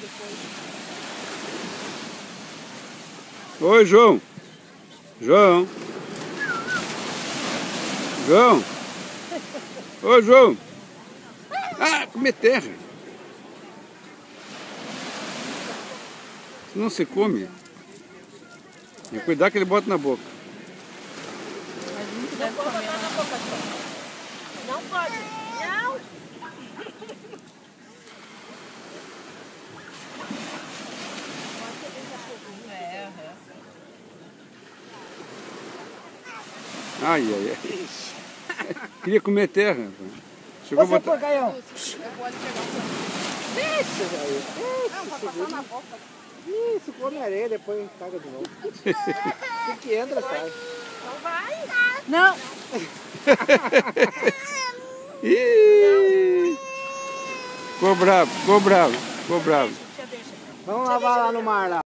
depois. Oi, João. João. João. Oi, João. Ah, comer terra. Não se come. Tem que cuidar que ele bota na boca. Mas deve comer. na boca só. Não pode. Ai, ai, ai. Queria comer terra. Chegou Você botar... porcaião. Eu vou ali pegar o Isso, velho. Não, vai passar na boca. Isso, come areia, depois caga de novo. Tem que entra, sai. Então vai. Não! Ficou bravo, ficou bravo, ficou bravo. Deixa, deixa. Vamos lavar lá no mar lá.